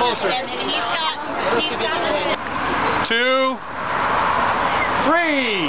closer. He's got, Two, three.